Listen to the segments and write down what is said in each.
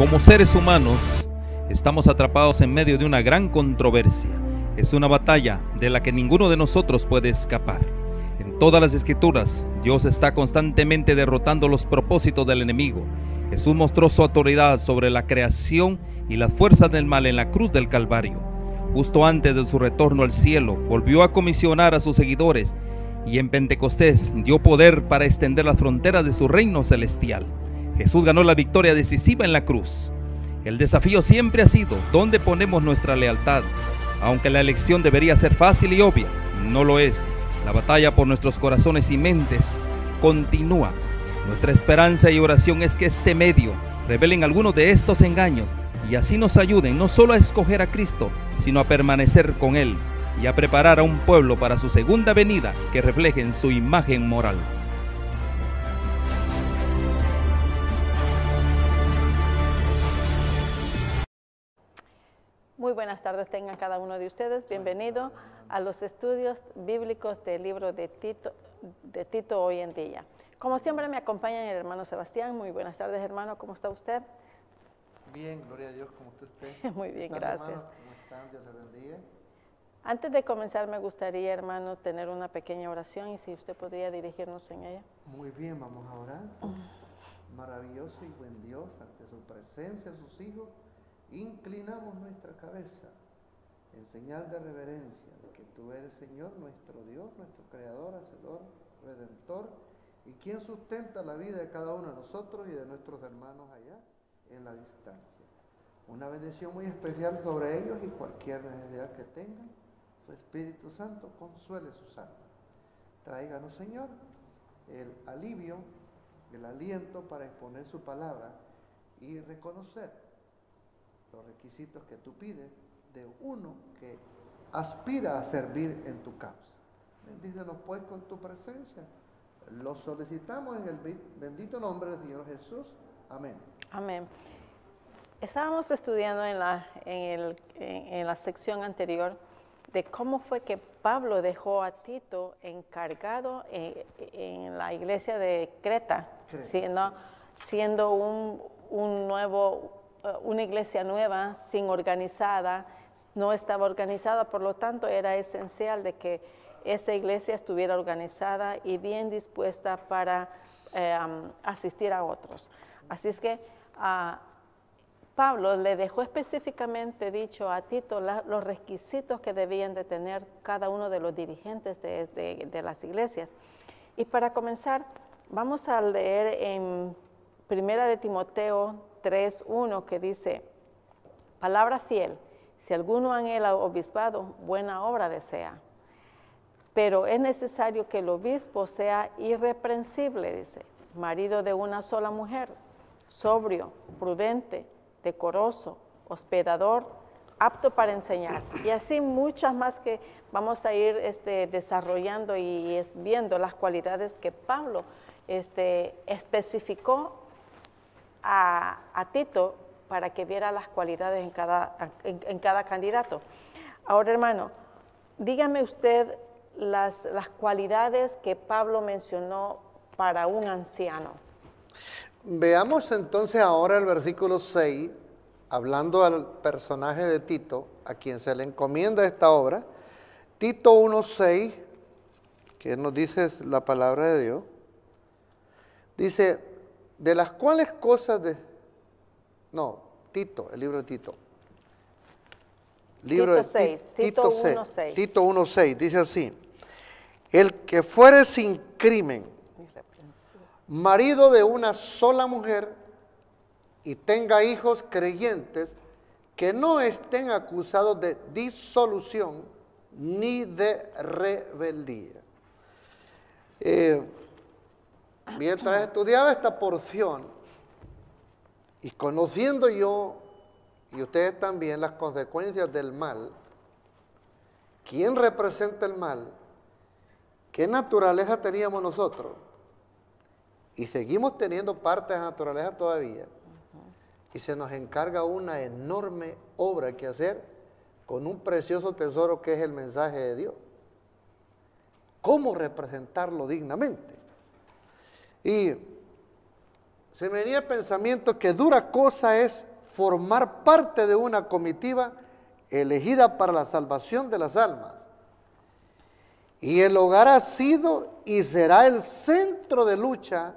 Como seres humanos, estamos atrapados en medio de una gran controversia. Es una batalla de la que ninguno de nosotros puede escapar. En todas las escrituras, Dios está constantemente derrotando los propósitos del enemigo. Jesús mostró su autoridad sobre la creación y las fuerzas del mal en la cruz del Calvario. Justo antes de su retorno al cielo, volvió a comisionar a sus seguidores y en Pentecostés dio poder para extender las fronteras de su reino celestial. Jesús ganó la victoria decisiva en la cruz. El desafío siempre ha sido dónde ponemos nuestra lealtad. Aunque la elección debería ser fácil y obvia, no lo es. La batalla por nuestros corazones y mentes continúa. Nuestra esperanza y oración es que este medio revelen algunos de estos engaños y así nos ayuden no solo a escoger a Cristo, sino a permanecer con Él y a preparar a un pueblo para su segunda venida que reflejen su imagen moral. Muy buenas tardes tengan cada uno de ustedes. Bienvenido a los estudios bíblicos del libro de Tito, de Tito hoy en día. Como siempre me acompaña el hermano Sebastián. Muy buenas tardes, hermano. ¿Cómo está usted? Bien, gloria a Dios, ¿cómo usted esté? Muy bien, gracias. ¿Cómo están? Dios le bendiga. Antes de comenzar, me gustaría, hermano, tener una pequeña oración y si usted podría dirigirnos en ella. Muy bien, vamos a orar. Maravilloso y buen Dios, ante su presencia, sus hijos, inclinamos nuestra cabeza en señal de reverencia de que tú eres Señor, nuestro Dios, nuestro Creador, Hacedor, Redentor, y quien sustenta la vida de cada uno de nosotros y de nuestros hermanos allá en la distancia. Una bendición muy especial sobre ellos y cualquier necesidad que tengan. Su Espíritu Santo consuele sus almas. Tráiganos, Señor, el alivio, el aliento para exponer su palabra y reconocer los requisitos que tú pides de uno que aspira a servir en tu causa. Bendícenos pues con tu presencia. Lo solicitamos en el bendito nombre del Señor Jesús. Amén. Amén. Estábamos estudiando en la, en, el, en la sección anterior de cómo fue que Pablo dejó a Tito encargado en, en la iglesia de Creta, Creta, siendo, siendo un, un nuevo, una iglesia nueva, sin organizada, no estaba organizada, por lo tanto era esencial de que esa iglesia estuviera organizada y bien dispuesta para eh, asistir a otros. Así es que uh, Pablo le dejó específicamente dicho a Tito los requisitos que debían de tener cada uno de los dirigentes de, de las iglesias. Y para comenzar, vamos a leer en Primera de Timoteo 3.1 que dice, palabra fiel, si alguno anhela obispado, buena obra desea. Pero es necesario que el obispo sea irreprensible, dice, marido de una sola mujer, sobrio, prudente, decoroso, hospedador, apto para enseñar. Y así muchas más que vamos a ir este, desarrollando y viendo las cualidades que Pablo este, especificó a, Tito para que viera las cualidades en cada, en cada candidato. Ahora, hermano, dígame usted las, las cualidades que Pablo mencionó para un anciano. Veamos entonces ahora el versículo 6, hablando al personaje de Tito, a quien se le encomienda esta obra. Tito 1.6, que nos dice la palabra de Dios, dice, de las cuales cosas de... No, Tito, el libro de Tito. Libro Tito de 6, Tito 1.6. Tito 1.6, dice así, el que fuere sin crimen, marido de una sola mujer y tenga hijos creyentes que no estén acusados de disolución ni de rebeldía. Eh, mientras estudiaba esta porción y conociendo yo y ustedes también las consecuencias del mal, ¿quién representa el mal? ¿Qué naturaleza teníamos nosotros? Y seguimos teniendo parte de la naturaleza todavía. Y se nos encarga una enorme obra que hacer con un precioso tesoro que es el mensaje de Dios. ¿Cómo representarlo dignamente? Y se me venía el pensamiento que dura cosa es formar parte de una comitiva elegida para la salvación de las almas. Y el hogar ha sido y será el centro de lucha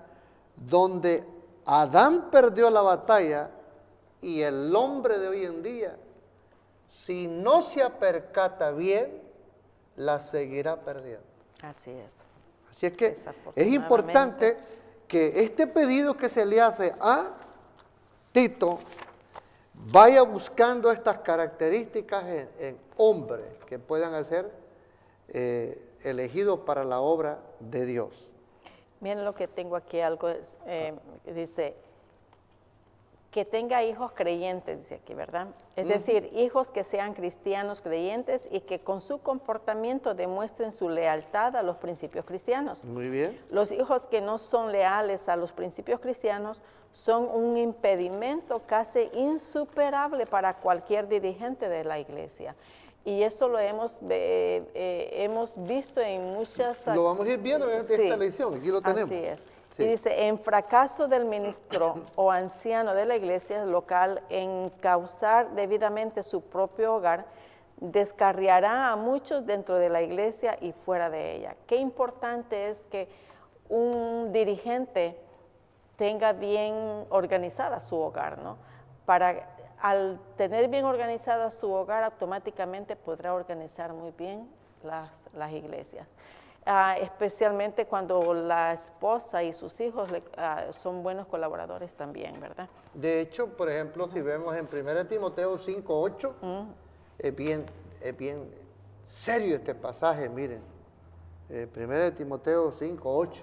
donde Adán perdió la batalla y el hombre de hoy en día, si no se apercata bien, la seguirá perdiendo. Así es. Así es que es importante que este pedido que se le hace a Tito vaya buscando estas características en, hombres que puedan ser eh, elegidos para la obra de Dios. Miren lo que tengo aquí, algo eh, dice, que tenga hijos creyentes, dice aquí, ¿verdad? Es decir, hijos que sean cristianos creyentes y que con su comportamiento demuestren su lealtad a los principios cristianos. Muy bien. Los hijos que no son leales a los principios cristianos son un impedimento casi insuperable para cualquier dirigente de la iglesia. Y eso lo hemos, eh, eh, hemos visto en muchas... Lo vamos a ir viendo en esta lección, aquí lo tenemos. Así es. Y dice, en fracaso del ministro o anciano de la iglesia local en causar debidamente su propio hogar, descarriará a muchos dentro de la iglesia y fuera de ella. Qué importante es que un dirigente tenga bien organizada su hogar, ¿no? Para, al tener bien organizada su hogar, automáticamente podrá organizar muy bien las, las iglesias. Ah, especialmente cuando la esposa y sus hijos ah, son buenos colaboradores también, ¿verdad? De hecho, por ejemplo, si vemos en 1 Timoteo 5.8, es, bien, es bien serio este pasaje, miren. 1 eh, Timoteo 5.8.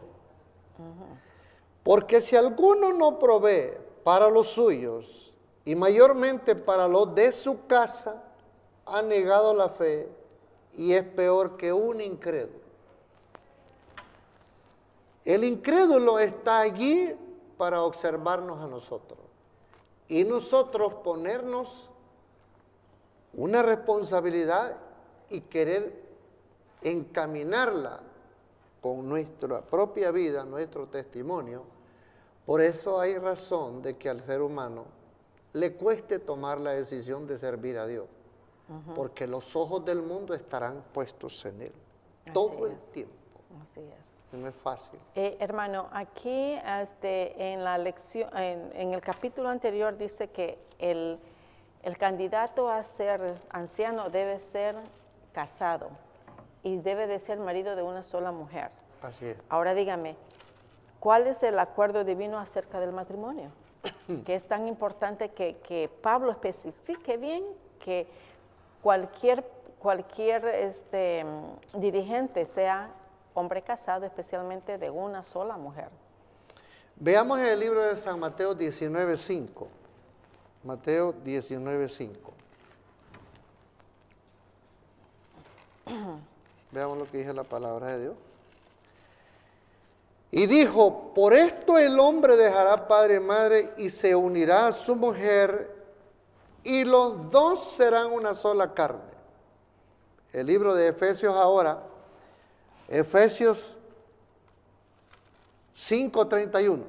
Porque si alguno no provee para los suyos y mayormente para los de su casa, ha negado la fe y es peor que un incrédulo. El incrédulo está allí para observarnos a nosotros y nosotros ponernos una responsabilidad y querer encaminarla con nuestra propia vida, nuestro testimonio. Por eso hay razón de que al ser humano le cueste tomar la decisión de servir a Dios, porque los ojos del mundo estarán puestos en Él todo el tiempo. Así es. No es fácil. Eh, hermano, aquí este, en la lección, en, el capítulo anterior dice que el, candidato a ser anciano debe ser casado y debe de ser marido de una sola mujer. Así es. Ahora dígame, ¿cuál es el acuerdo divino acerca del matrimonio? que es tan importante que, que, Pablo especifique bien que cualquier, cualquier este, dirigente sea hombre casado, especialmente de una sola mujer. Veamos en el libro de San Mateo 19.5. Mateo 19.5. Veamos lo que dice la palabra de Dios. Y dijo, por esto el hombre dejará padre y madre y se unirá a su mujer y los dos serán una sola carne. El libro de Efesios ahora Efesios 5:31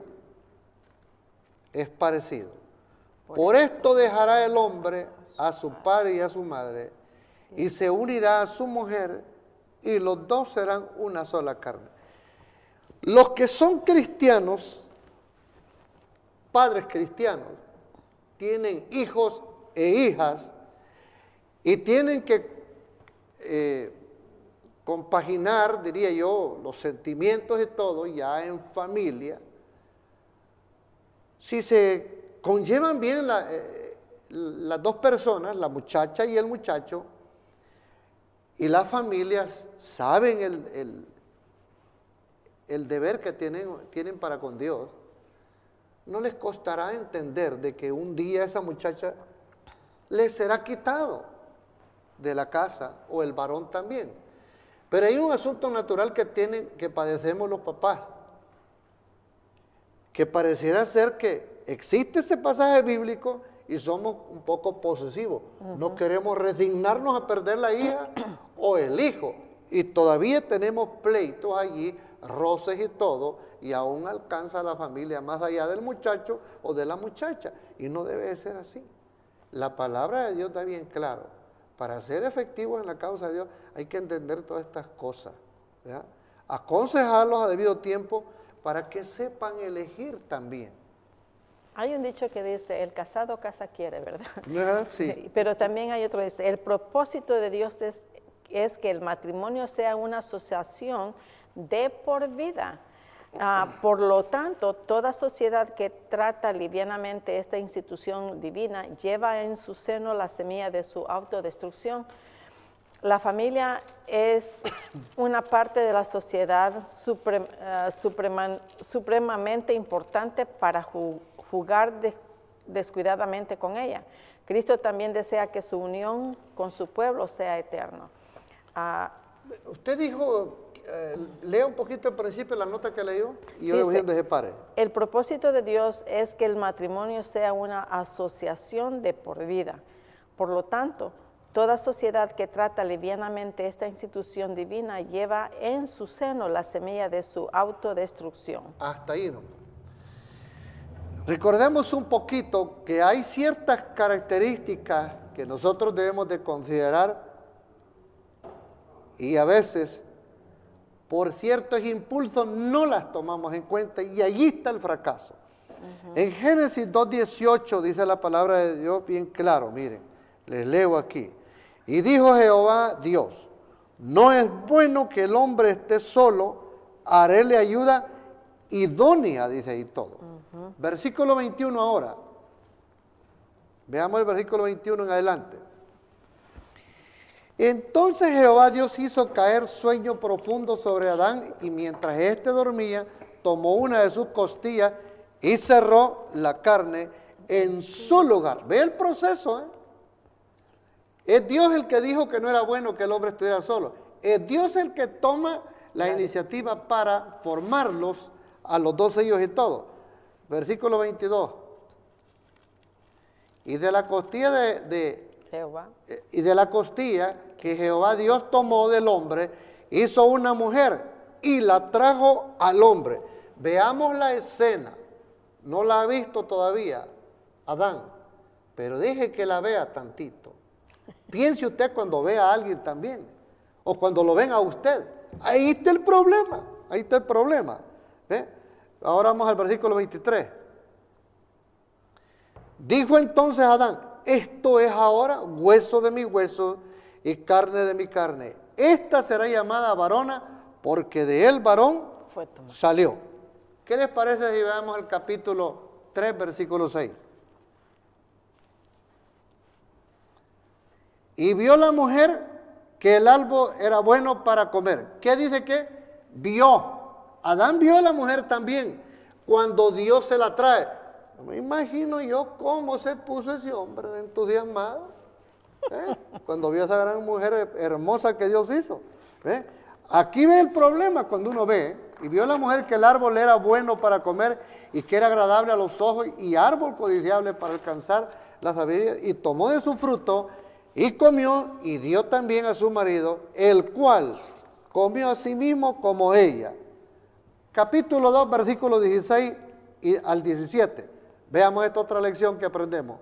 es parecido. Por esto dejará el hombre a su padre y a su madre y se unirá a su mujer y los dos serán una sola carne. Los que son cristianos, padres cristianos, tienen hijos e hijas y tienen que eh, compaginar, diría yo, los sentimientos y todo ya en familia, si se conllevan bien eh, las dos personas, la muchacha y el muchacho, y las familias saben el, el, deber que tienen, tienen para con Dios, no les costará entender de que un día esa muchacha les será quitado de la casa o el varón también. Pero hay un asunto natural que tienen, que padecemos los papás, que pareciera ser que existe ese pasaje bíblico y somos un poco posesivos. No queremos resignarnos a perder la hija o el hijo. Y todavía tenemos pleitos allí, roces y todo, y aún alcanza a la familia más allá del muchacho o de la muchacha. Y no debe de ser así. La palabra de Dios está bien claro. Para ser efectivos en la causa de Dios hay que entender todas estas cosas. Aconsejarlos a debido tiempo para que sepan elegir también. Hay un dicho que dice, el casado casa quiere, ¿verdad? Ah, sí. Pero también hay otro que dice, el propósito de Dios es, es que el matrimonio sea una asociación de por vida. Ah, por lo tanto, toda sociedad que trata livianamente esta institución divina lleva en su seno la semilla de su autodestrucción. La familia es una parte de la sociedad ah, supremamente importante para jugar descuidadamente con ella. Cristo también desea que su unión con su pueblo sea eterno. Ah, Usted dijo eh, lea un poquito al principio la nota que leyó y yo le voy a pare. El propósito de Dios es que el matrimonio sea una asociación de por vida. Por lo tanto, toda sociedad que trata livianamente esta institución divina lleva en su seno la semilla de su autodestrucción. Hasta ahí no. Recordemos un poquito que hay ciertas características que nosotros debemos de considerar y a veces por ciertos impulsos no las tomamos en cuenta y allí está el fracaso. En Génesis 2.18 dice la palabra de Dios bien claro, miren, les leo aquí. Y dijo Jehová Dios, no es bueno que el hombre esté solo, haréle ayuda idónea, dice ahí todo. Versículo 21 ahora. Veamos el versículo 21 en adelante. Entonces Jehová Dios hizo caer sueño profundo sobre Adán y mientras éste dormía, tomó una de sus costillas y cerró la carne en su lugar. Ve el proceso, ¿eh? Es Dios el que dijo que no era bueno que el hombre estuviera solo. Es Dios el que toma la iniciativa para formarlos a los dos hijos y todo. Versículo 22. Y de la costilla de, Eh, y de la costilla que Jehová Dios tomó del hombre, hizo una mujer y la trajo al hombre. Veamos la escena. No la ha visto todavía Adán, pero deje que la vea tantito. Piense usted cuando vea a alguien también, o cuando lo ven a usted. Ahí está el problema, ahí está el problema. Ahora vamos al versículo 23. Dijo entonces Adán, esto es ahora hueso de mi hueso y carne de mi carne. Esta será llamada varona porque de él varón salió. ¿Qué les parece si veamos el capítulo 3, versículo 6? Y vio la mujer que el árbol era bueno para comer. ¿Qué dice que? Vio. Adán vio a la mujer también cuando Dios se la trae. Me imagino yo cómo se puso ese hombre de entusiasmado. ¿Eh? Cuando vio a esa gran mujer hermosa que Dios hizo. ¿eh? Aquí ve el problema cuando uno ve, y vio la mujer que el árbol era bueno para comer y que era agradable a los ojos y árbol codiciable para alcanzar la sabiduría, y tomó de su fruto y comió y dio también a su marido, el cual comió a sí mismo como ella. Capítulo 2, versículo 16 y al 17. Veamos esta otra lección que aprendemos.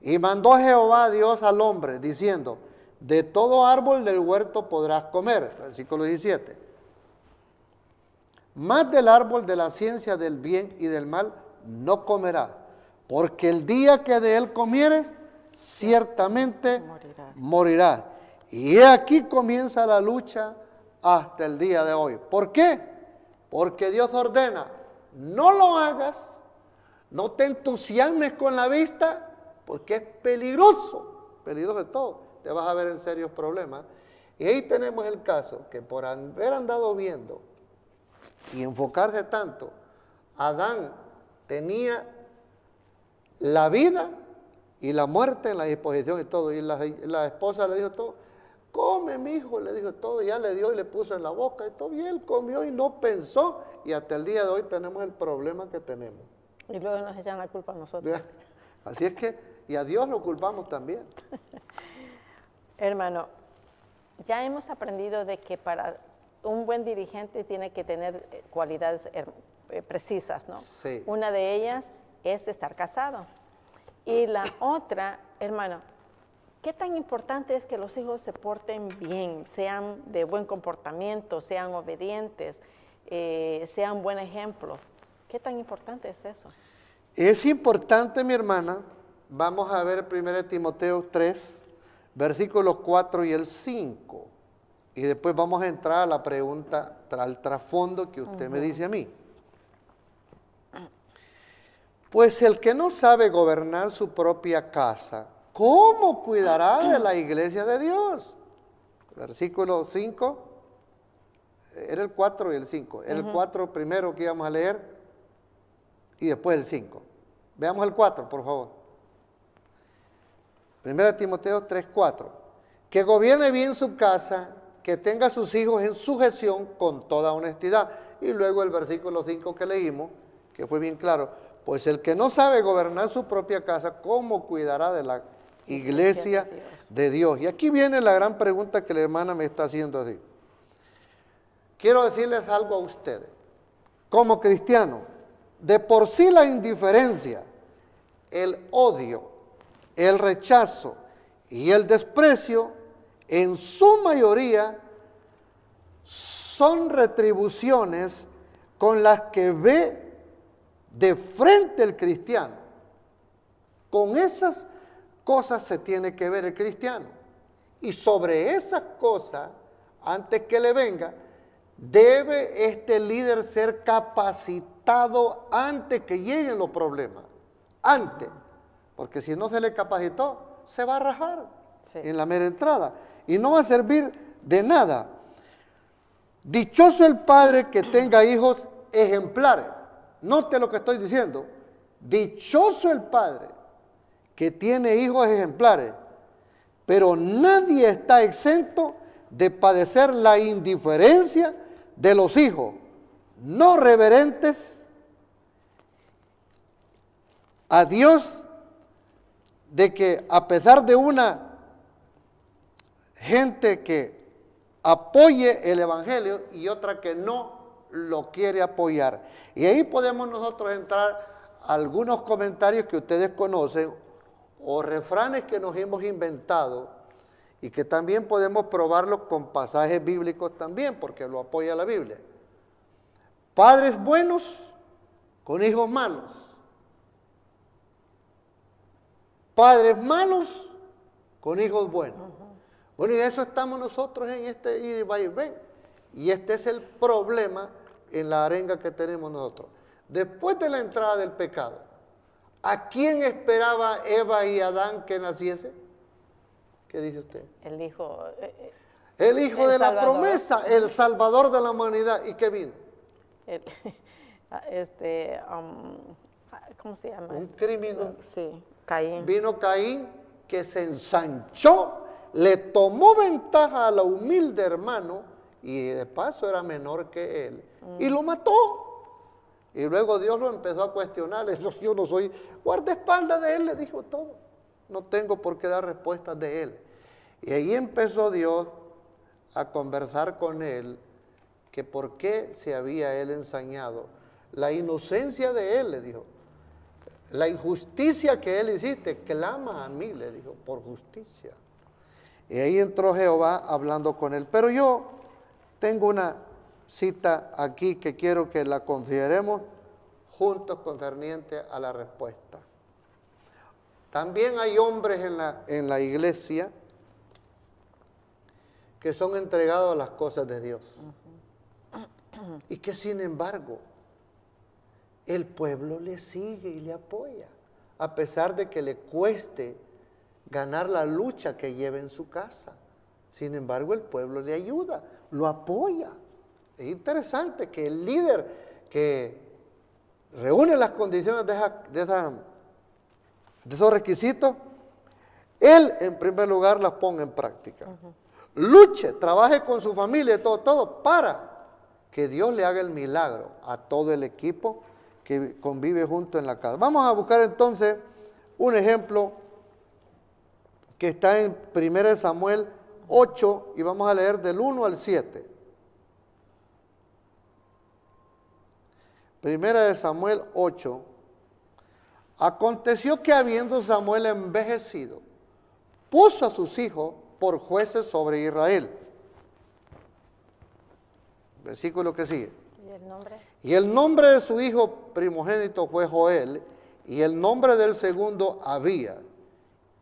Y mandó Jehová Dios al hombre, diciendo, de todo árbol del huerto podrás comer. Versículo 17. Más del árbol de la ciencia del bien y del mal no comerás, porque el día que de él comieres, ciertamente morirás. morirás. Y aquí comienza la lucha hasta el día de hoy. ¿Por qué? Porque Dios ordena, no lo hagas, no te entusiasmes con la vista, porque es peligroso, peligroso de todo, te vas a ver en serios problemas. Y ahí tenemos el caso que por haber andado viendo y enfocarse tanto, Adán tenía la vida y la muerte en la disposición y todo. Y la, esposa le dijo todo, come mi hijo, le dijo todo, ya le dio y le puso en la boca y todo. Y él comió y no pensó. Y hasta el día de hoy tenemos el problema que tenemos. Y luego nos echan la culpa a nosotros. Así es que y a Dios lo culpamos también. Hermano, ya hemos aprendido de que para un buen dirigente tiene que tener eh, cualidades eh, precisas, ¿no? Sí. Una de ellas es estar casado. Y la otra, hermano, ¿qué tan importante es que los hijos se porten bien, sean de buen comportamiento, sean obedientes, eh, sean buen ejemplo? ¿Qué tan importante es eso? Es importante, mi hermana, vamos a ver 1 Timoteo 3, versículos 4 y el 5. Y después vamos a entrar a la pregunta, al trasfondo que usted me dice a mí. Pues el que no sabe gobernar su propia casa, ¿cómo cuidará de la iglesia de Dios? Versículo 5. Era el 4 y el 5. Era el 4 primero que íbamos a leer y después el 5. Veamos el 4, por favor. 1 Timoteo 3, 4. Que gobierne bien su casa, que tenga a sus hijos en sujeción con toda honestidad. Y luego el versículo 5 que leímos, que fue bien claro. Pues el que no sabe gobernar su propia casa, ¿cómo cuidará de la iglesia de Dios? Y aquí viene la gran pregunta que la hermana me está haciendo así. Quiero decirles algo a ustedes. Como cristianos, de por sí la indiferencia, el odio, el rechazo y el desprecio, en su mayoría, son retribuciones con las que ve de frente el cristiano. Con esas cosas se tiene que ver el cristiano. Y sobre esas cosas, antes que le venga, debe este líder ser capacitado antes que lleguen los problemas. Antes. Porque si no se le capacitó, se va a rajar en la mera entrada. Y no va a servir de nada. Dichoso el padre que tenga hijos ejemplares. Note lo que estoy diciendo. Dichoso el padre que tiene hijos ejemplares. Pero nadie está exento de padecer la indiferencia de los hijos no reverentes a Dios de que a pesar de una gente que apoye el Evangelio y otra que no lo quiere apoyar. Y ahí podemos nosotros entrar a algunos comentarios que ustedes conocen o refranes que nos hemos inventado y que también podemos probarlo con pasajes bíblicos también, porque lo apoya la Biblia. Padres buenos con hijos malos. Padres malos con hijos buenos. Bueno, y eso estamos nosotros en este ir y ven. Y este es el problema en la arenga que tenemos nosotros. Después de la entrada del pecado, ¿a quién esperaba Eva y Adán que naciese? ¿Qué dice usted? El hijo. eh, eh, El hijo El de la promesa, el salvador de la humanidad. ¿Y qué vino? el- este, um, ¿cómo se llama? Un criminal. Sí, Vino Caín que se ensanchó, le tomó ventaja a la humilde hermano y de paso era menor que él y lo mató. Y luego Dios lo empezó a cuestionar. dijo, Yo no soy guardaespaldas de él, le dijo todo. No tengo por qué dar respuestas de él. Y ahí empezó Dios a conversar con él que por qué se había él ensañado. La inocencia de él, le dijo. La injusticia que él hiciste, clama a mí, le dijo, por justicia. Y ahí entró Jehová hablando con él. Pero yo tengo una cita aquí que quiero que la consideremos juntos concerniente a la respuesta. También hay hombres en la, en la iglesia que son entregados a las cosas de Dios. Y que sin embargo el pueblo le sigue y le apoya, a pesar de que le cueste ganar la lucha que lleva en su casa. Sin embargo, el pueblo le ayuda, lo apoya. Es interesante que el líder que reúne las condiciones de, esa- de esa- de esos requisitos, él en primer lugar las ponga en práctica. Luche, trabaje con su familia, todo, todo, para que Dios le haga el milagro a todo el equipo que convive junto en la casa. Vamos a buscar entonces un ejemplo que está en 1 Samuel 8 y vamos a leer del 1 al 7. Primera de Samuel 8. Aconteció que habiendo Samuel envejecido, puso a sus hijos por jueces sobre Israel. Versículo que sigue. ¿Y el nombre? Y el nombre de su hijo primogénito fue Joel, y el nombre del segundo Abía.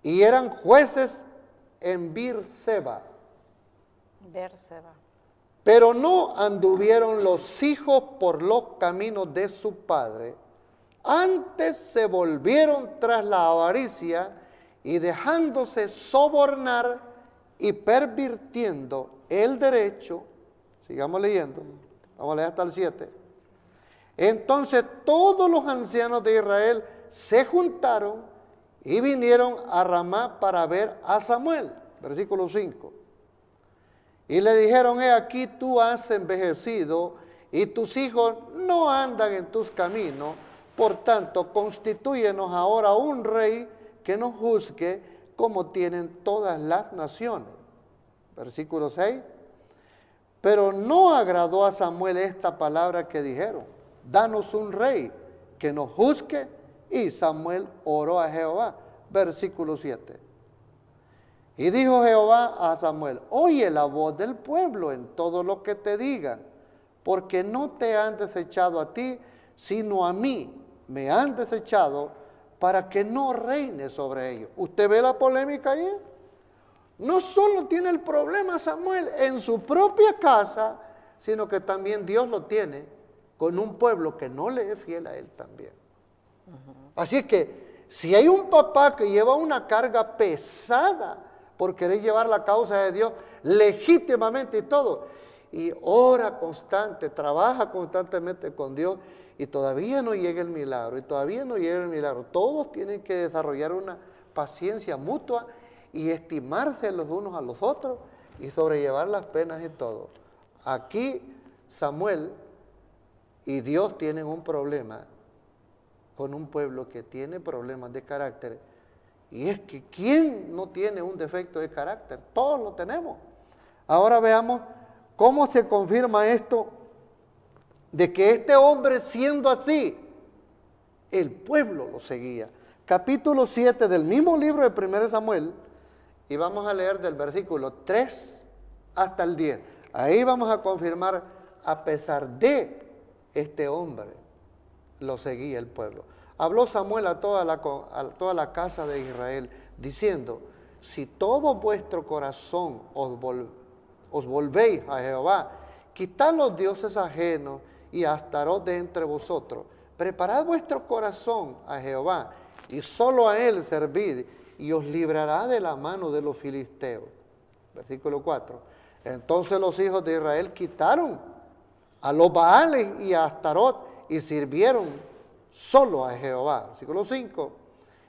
Y eran jueces en Birseba. Berseba. Pero no anduvieron los hijos por los caminos de su padre, antes se volvieron tras la avaricia y dejándose sobornar y pervirtiendo el derecho, sigamos leyendo, vamos a leer hasta el 7. Entonces todos los ancianos de Israel se juntaron y vinieron a Ramá para ver a Samuel, versículo 5. Y le dijeron, he aquí tú has envejecido y tus hijos no andan en tus caminos, por tanto constitúyenos ahora un rey que nos juzgue como tienen todas las naciones. Versículo 6. Pero no agradó a Samuel esta palabra que dijeron, danos un rey que nos juzgue. Y Samuel oró a Jehová. Versículo 7. Y dijo Jehová a Samuel, oye la voz del pueblo en todo lo que te digan, porque no te han desechado a ti, sino a mí me han desechado para que no reine sobre ellos. ¿Usted ve la polémica ahí? No solo tiene el problema Samuel en su propia casa, sino que también Dios lo tiene con un pueblo que no le es fiel a él también. Así que si hay un papá que lleva una carga pesada, por querer llevar la causa de Dios legítimamente y todo. Y ora constante, trabaja constantemente con Dios y todavía no llega el milagro, y todavía no llega el milagro. Todos tienen que desarrollar una paciencia mutua y estimarse los unos a los otros y sobrellevar las penas y todo. Aquí Samuel y Dios tienen un problema con un pueblo que tiene problemas de carácter y es que ¿quién no tiene un defecto de carácter? Todos lo tenemos. Ahora veamos cómo se confirma esto de que este hombre siendo así, el pueblo lo seguía. Capítulo 7 del mismo libro de 1 Samuel, y vamos a leer del versículo 3 hasta el 10. Ahí vamos a confirmar, a pesar de este hombre, lo seguía el pueblo. Habló Samuel a toda, la, toda la casa de Israel, diciendo, si todo vuestro corazón os, os volvéis a Jehová, quitad los dioses ajenos y Astarot de entre vosotros, preparad vuestro corazón a Jehová, y solo a él servid, y os librará de la mano de los filisteos. Versículo 4. Entonces los hijos de Israel quitaron a los Baales y a Astarot y sirvieron solo a Jehová. Versículo 5.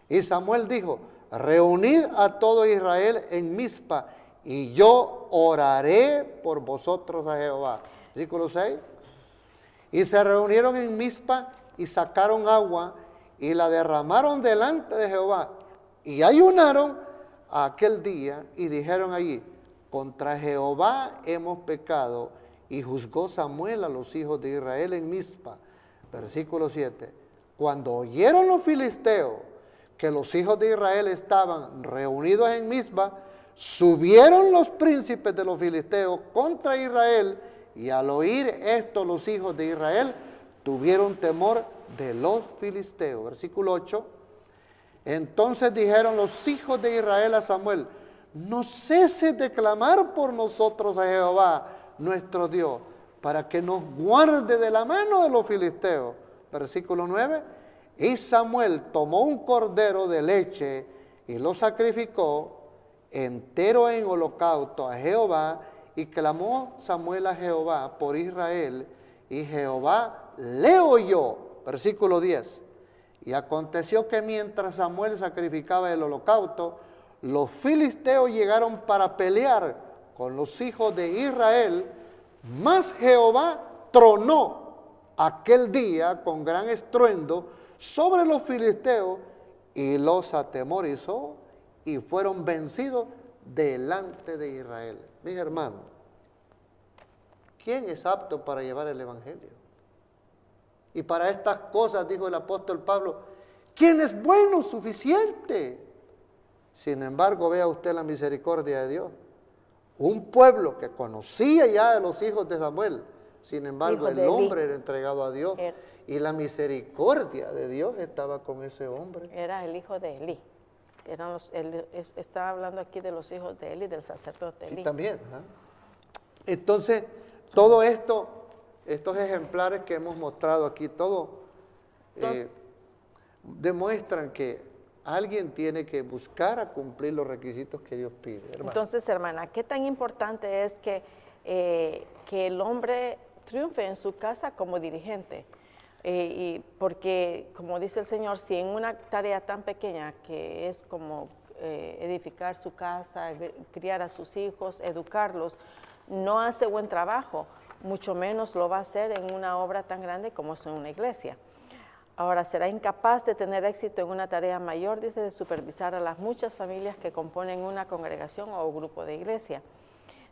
Y Samuel dijo, reunid a todo Israel en Mizpa y yo oraré por vosotros a Jehová. Versículo 6. Y se reunieron en Mizpa y sacaron agua y la derramaron delante de Jehová. Y ayunaron aquel día y dijeron allí, contra Jehová hemos pecado. Y juzgó Samuel a los hijos de Israel en Mizpa. Versículo 7. Cuando oyeron los filisteos que los hijos de Israel estaban reunidos en Misba, subieron los príncipes de los filisteos contra Israel y al oír esto los hijos de Israel tuvieron temor de los filisteos. Versículo 8. Entonces dijeron los hijos de Israel a Samuel, no cese de clamar por nosotros a Jehová, nuestro Dios, para que nos guarde de la mano de los filisteos versículo 9. Y Samuel tomó un cordero de leche y lo sacrificó entero en holocausto a Jehová y clamó Samuel a Jehová por Israel y Jehová le oyó. Versículo 10. Y aconteció que mientras Samuel sacrificaba el holocausto, los filisteos llegaron para pelear con los hijos de Israel, mas Jehová tronó aquel día con gran estruendo sobre los filisteos y los atemorizó y fueron vencidos delante de Israel. Mis hermanos, ¿quién es apto para llevar el Evangelio? Y para estas cosas, dijo el apóstol Pablo, ¿quién es bueno suficiente? Sin embargo, vea usted la misericordia de Dios. Un pueblo que conocía ya a los hijos de Samuel, sin embargo, el hombre era entregado a Dios. y la misericordia de Dios estaba con ese hombre. Era el hijo de Elí. Eran los, estaba hablando aquí de los hijos de Eli, del sacerdote Eli. Sí, también. Entonces, todo esto, estos ejemplares que hemos mostrado aquí, todo eh, demuestran que alguien tiene que buscar a cumplir los requisitos que Dios pide. Entonces, hermana, ¿qué tan importante es que, eh, que el hombre triunfe en su casa como dirigente? Eh, y porque, como dice el Señor, si en una tarea tan pequeña que es como eh, edificar su casa, criar a sus hijos, educarlos, no hace buen trabajo, mucho menos lo va a hacer en una obra tan grande como es una iglesia. Ahora, será incapaz de tener éxito en una tarea mayor, dice, de supervisar a las muchas familias que componen una congregación o grupo de iglesia.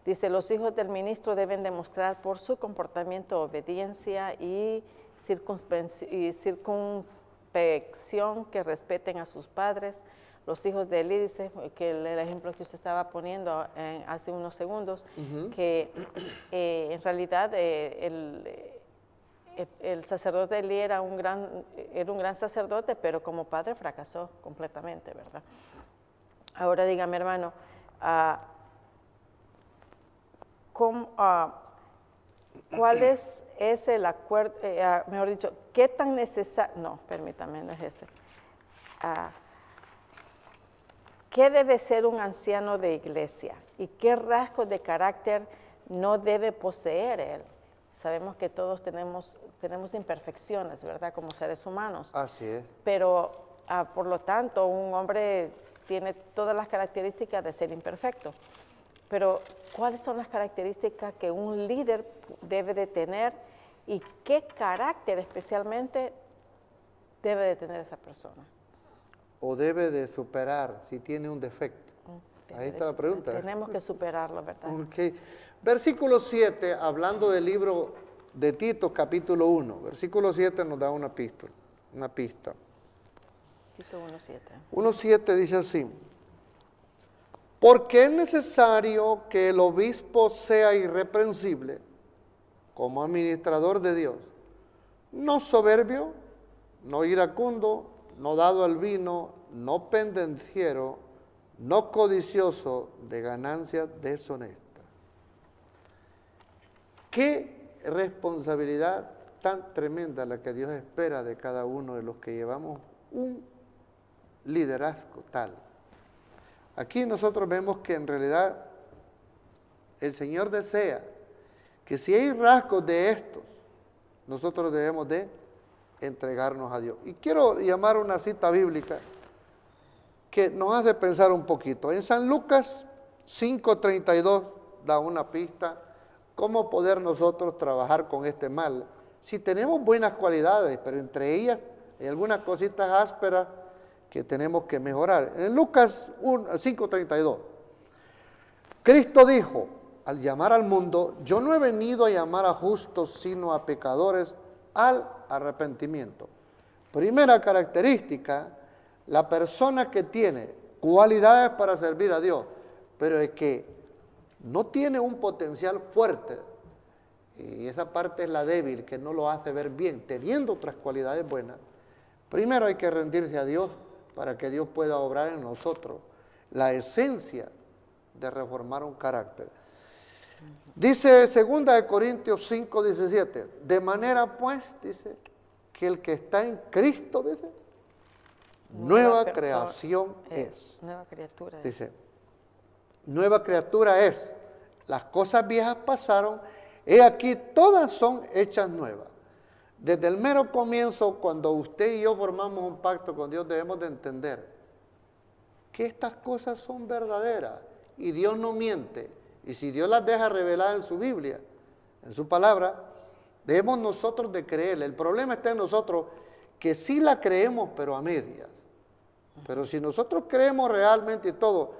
Dice, los hijos del ministro deben demostrar por su comportamiento obediencia y circunspección que respeten a sus padres. Los hijos de Eli, dice, que el, ejemplo que usted estaba poniendo eh, hace unos segundos, que eh, en realidad eh, el, el, sacerdote Eli era un, gran, era un gran sacerdote, pero como padre fracasó completamente, ¿verdad? Ahora dígame, hermano, uh, ¿cuál es es el acuerdo, eh, ah, mejor dicho, qué tan necesario, no, permítame, no es este. Ah, ¿Qué debe ser un anciano de iglesia y qué rasgos de carácter no debe poseer él? Sabemos que todos tenemos, tenemos imperfecciones, ¿verdad? Como seres humanos. Así es. Pero, ah, por lo tanto, un hombre tiene todas las características de ser imperfecto. Pero, ¿cuáles son las características que un líder debe de tener y qué carácter especialmente debe de tener esa persona? O debe de superar si tiene un defecto. Ahí está la pregunta. Tenemos que superarlo, ¿verdad? Okay. Versículo 7, hablando del libro de Tito, capítulo 1. Versículo 7 nos da una pista. Una pista. Tito 1.7. 1.7 dice así. Porque es necesario que el obispo sea irreprensible como administrador de Dios, no soberbio, no iracundo, no dado al vino, no pendenciero, no codicioso de ganancias deshonestas. Qué responsabilidad tan tremenda la que Dios espera de cada uno de los que llevamos un liderazgo tal. Aquí nosotros vemos que en realidad el Señor desea que si hay rasgos de estos, nosotros debemos de entregarnos a Dios. Y quiero llamar una cita bíblica que nos hace pensar un poquito. En San Lucas 5:32 da una pista cómo poder nosotros trabajar con este mal. Si tenemos buenas cualidades, pero entre ellas hay algunas cositas ásperas que tenemos que mejorar. En Lucas 5:32, Cristo dijo, al llamar al mundo, yo no he venido a llamar a justos, sino a pecadores al arrepentimiento. Primera característica, la persona que tiene cualidades para servir a Dios, pero es que no tiene un potencial fuerte, y esa parte es la débil, que no lo hace ver bien, teniendo otras cualidades buenas, primero hay que rendirse a Dios para que Dios pueda obrar en nosotros la esencia de reformar un carácter. Dice 2 Corintios 5, 17, de manera pues, dice, que el que está en Cristo, dice, nueva, creación es, Nueva criatura. Dice, nueva criatura es. Las cosas viejas pasaron, he aquí todas son hechas nuevas. Desde el mero comienzo, cuando usted y yo formamos un pacto con Dios, debemos de entender que estas cosas son verdaderas y Dios no miente. Y si Dios las deja reveladas en su Biblia, en su palabra, debemos nosotros de creerle. El problema está en nosotros que sí la creemos, pero a medias. Pero si nosotros creemos realmente todo,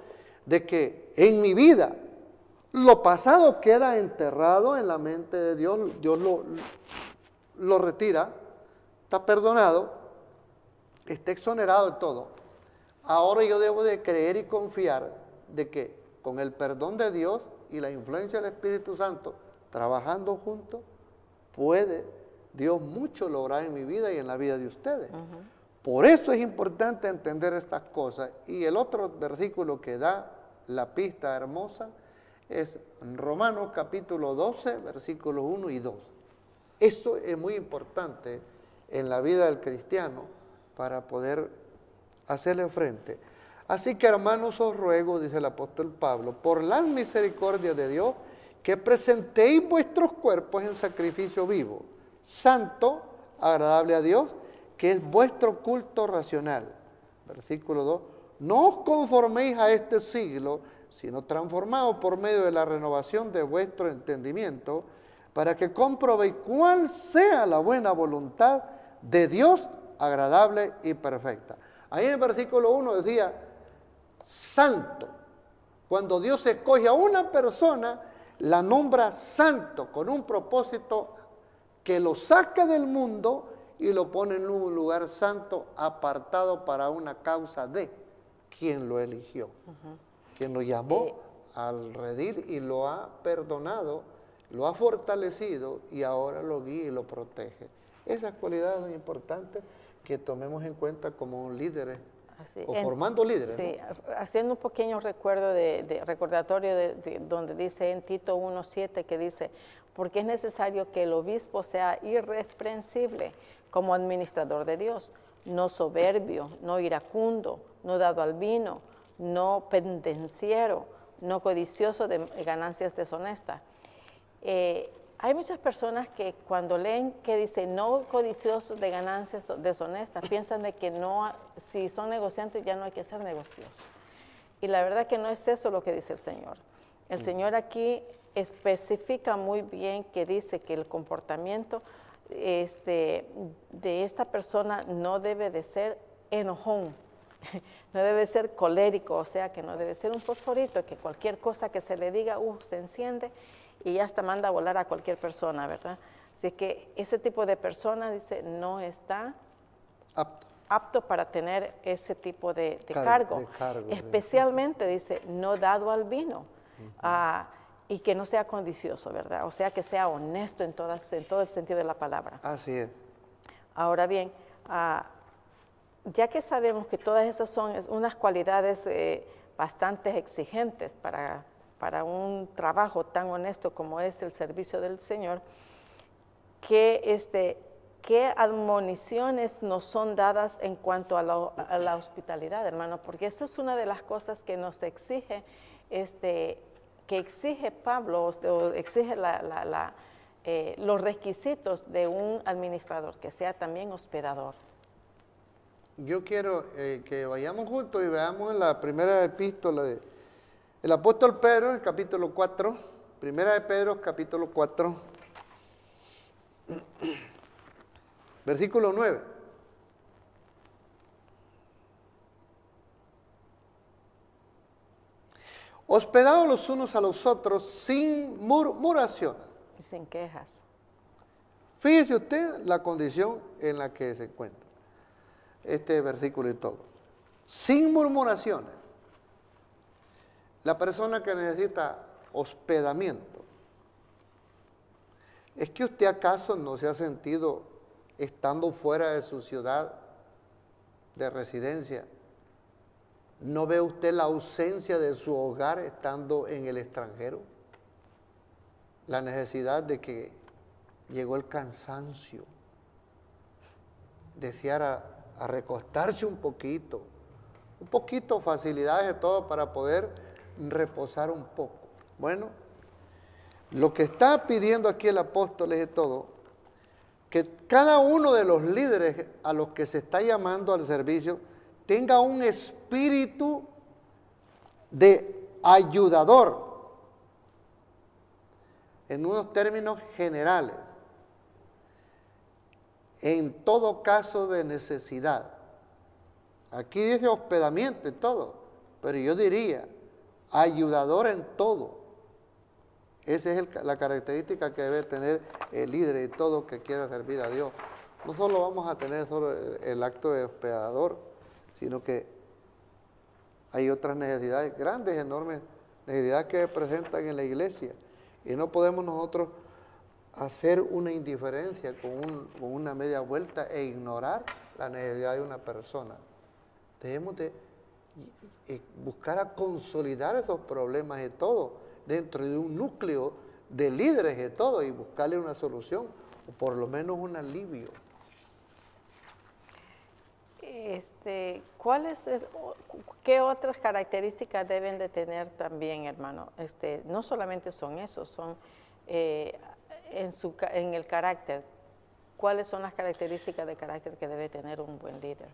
de que en mi vida lo pasado queda enterrado en la mente de Dios, Dios lo, lo retira, está perdonado, está exonerado de todo. Ahora yo debo de creer y confiar de que con el perdón de Dios y la influencia del Espíritu Santo, trabajando juntos, puede Dios mucho lograr en mi vida y en la vida de ustedes. Por eso es importante entender estas cosas. Y el otro versículo que da la pista hermosa es Romanos capítulo 12, versículos 1 y 2. Esto es muy importante en la vida del cristiano para poder hacerle frente. Así que hermanos os ruego, dice el apóstol Pablo, por la misericordia de Dios, que presentéis vuestros cuerpos en sacrificio vivo, santo, agradable a Dios, que es vuestro culto racional. Versículo 2. No os conforméis a este siglo, sino transformaos por medio de la renovación de vuestro entendimiento, para que comprobéis cuál sea la buena voluntad de Dios agradable y perfecta. Ahí en el versículo 1 decía, santo. Cuando Dios escoge a una persona, la nombra santo con un propósito que lo saca del mundo y lo pone en un lugar santo apartado para una causa de quien lo eligió, quien lo llamó eh. al redil y lo ha perdonado, lo ha fortalecido y ahora lo guía y lo protege. Esas cualidades son importantes que tomemos en cuenta como líderes o formando líderes. Sí, haciendo un pequeño recuerdo de, recordatorio de, donde dice en Tito 1.7 que dice, porque es necesario que el obispo sea irreprensible como administrador de Dios, no soberbio, no iracundo, no dado al vino, no pendenciero, no codicioso de ganancias deshonestas. Eh, hay muchas personas que cuando leen que dice no codiciosos de ganancias deshonestas, piensan de que no, si son negociantes ya no hay que ser negociosos. Y la verdad que no es eso lo que dice el Señor. El mm. Señor aquí especifica muy bien que dice que el comportamiento este, de esta persona no debe de ser enojón, no debe ser colérico, o sea que no debe ser un fosforito, que cualquier cosa que se le diga, uh, se enciende y ya hasta manda a volar a cualquier persona, ¿verdad? Así que ese tipo de persona, dice, no está apto, para tener ese tipo de, cargo. Especialmente, dice, no dado al vino. Ah, y que no sea condicioso, ¿verdad? O sea, que sea honesto en, todas, en todo el sentido de la palabra. Así es. Ahora bien, ah, ya que sabemos que todas esas son unas cualidades eh, bastante exigentes para, para un trabajo tan honesto como es el servicio del Señor, que este, qué admoniciones nos son dadas en cuanto a la, hospitalidad, hermano, porque eso es una de las cosas que nos exige, este, que exige Pablo, o exige eh, los requisitos de un administrador, que sea también hospedador. Yo quiero eh, que vayamos juntos y veamos la primera epístola de el apóstol Pedro en el capítulo 4, primera de Pedro, capítulo 4, versículo 9. Hospedados los unos a los otros sin murmuraciones. Y sin quejas. Fíjese usted la condición en la que se encuentra este versículo y todo. Sin murmuraciones. La persona que necesita hospedamiento, ¿es que usted acaso no se ha sentido estando fuera de su ciudad de residencia? ¿No ve usted la ausencia de su hogar estando en el extranjero? La necesidad de que llegó el cansancio, desear a, recostarse un poquito, un poquito facilidades de todo para poder reposar un poco. Bueno, lo que está pidiendo aquí el apóstol es de todo, que cada uno de los líderes a los que se está llamando al servicio tenga un espíritu de ayudador, en unos términos generales, en todo caso de necesidad. Aquí dice hospedamiento y todo, pero yo diría, ayudador en todo. Esa es la característica que debe tener el líder y todo que quiera servir a Dios. no solo vamos a tener solo el, el acto de hospedador, sino que hay otras necesidades grandes, enormes, necesidades que se presentan en la iglesia. Y no podemos nosotros hacer una indiferencia con, un- con una media vuelta e ignorar la necesidad de una persona. Debemos de buscar a consolidar esos problemas de todo dentro de un núcleo de líderes de todo y buscarle una solución o por lo menos un alivio. Este, ¿cuáles, qué otras características deben de tener también, hermano? Este, no solamente son esos, son eh, en, su, en el carácter. ¿Cuáles son las características de carácter que debe tener un buen líder?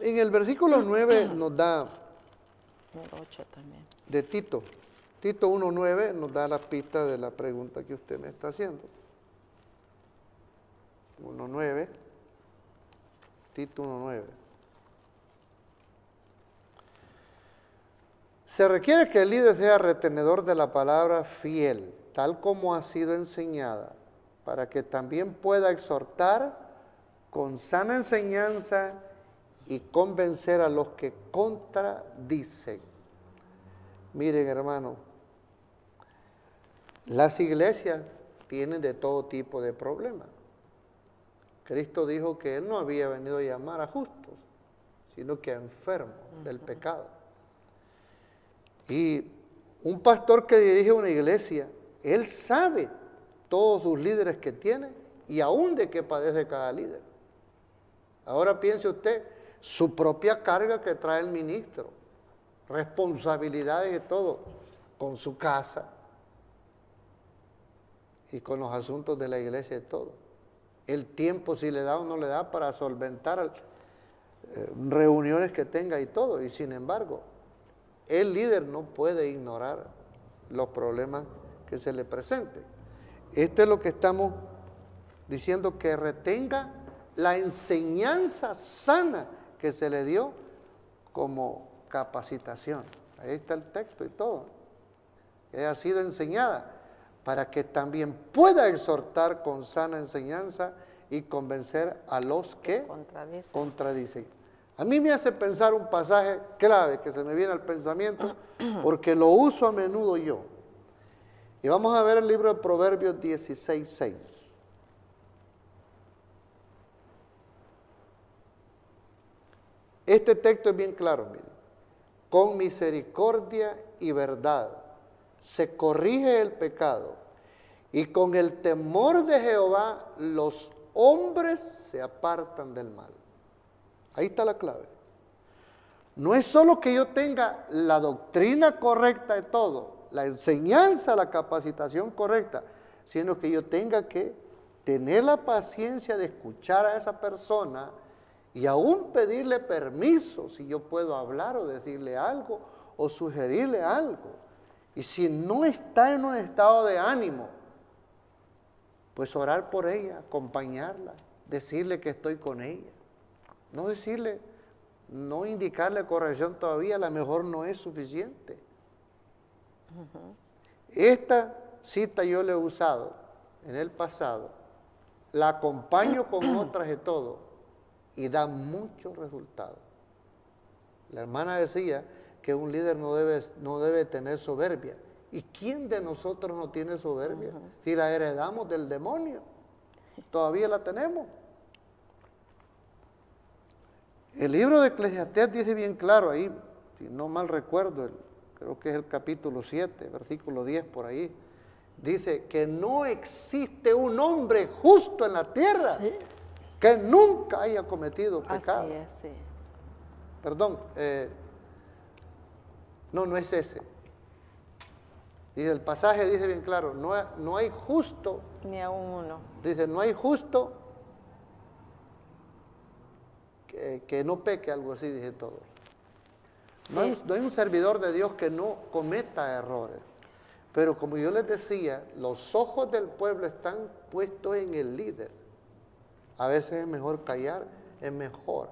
En el versículo 9 nos da El 8 también. de Tito. Tito 1.9 nos da la pista de la pregunta que usted me está haciendo. 1.9. Tito 1.9. Se requiere que el líder sea retenedor de la palabra fiel, tal como ha sido enseñada, para que también pueda exhortar con sana enseñanza y convencer a los que contradicen. Miren, hermano, las iglesias tienen de todo tipo de problemas. Cristo dijo que Él no había venido a llamar a justos, sino que a enfermos del pecado. Y un pastor que dirige una iglesia, él sabe todos sus líderes que tiene y aún de qué padece cada líder. Ahora piense usted, su propia carga que trae el ministro, responsabilidades de todo, con su casa y con los asuntos de la iglesia y todo. El tiempo si le da o no le da para solventar eh, reuniones que tenga y todo. Y sin embargo, el líder no puede ignorar los problemas que se le presenten. Esto es lo que estamos diciendo, que retenga la enseñanza sana que se le dio como capacitación. Ahí está el texto y todo. Que ha sido enseñada para que también pueda exhortar con sana enseñanza y convencer a los que Contradice. contradicen. A mí me hace pensar un pasaje clave que se me viene al pensamiento porque lo uso a menudo yo. Y vamos a ver el libro de Proverbios 16, 6. Este texto es bien claro, mire. Con misericordia y verdad se corrige el pecado y con el temor de Jehová los hombres se apartan del mal. Ahí está la clave. No es solo que yo tenga la doctrina correcta de todo, la enseñanza, la capacitación correcta, sino que yo tenga que tener la paciencia de escuchar a esa persona y aún pedirle permiso si yo puedo hablar o decirle algo o sugerirle algo. Y si no está en un estado de ánimo, pues orar por ella, acompañarla, decirle que estoy con ella. No decirle, no indicarle corrección todavía, a lo mejor no es suficiente. Esta cita yo la he usado en el pasado, la acompaño con otras de todo y da muchos resultados. La hermana decía que un líder no debe, no debe tener soberbia. ¿Y quién de nosotros no tiene soberbia? Si la heredamos del demonio, todavía la tenemos. El libro de Eclesiastés dice bien claro ahí, si no mal recuerdo, el- creo que es el capítulo 7, versículo 10 por ahí, dice que no existe un hombre justo en la tierra que nunca haya cometido pecado. Así es, sí. Perdón, eh, no, no es ese. Dice, el pasaje dice bien claro, no, no hay justo, Ni a un uno. dice, no hay justo que, que no peque, algo así dice todo. No hay, no hay un servidor de Dios que no cometa errores. Pero como yo les decía, los ojos del pueblo están puestos en el líder. A veces es mejor callar, es mejor.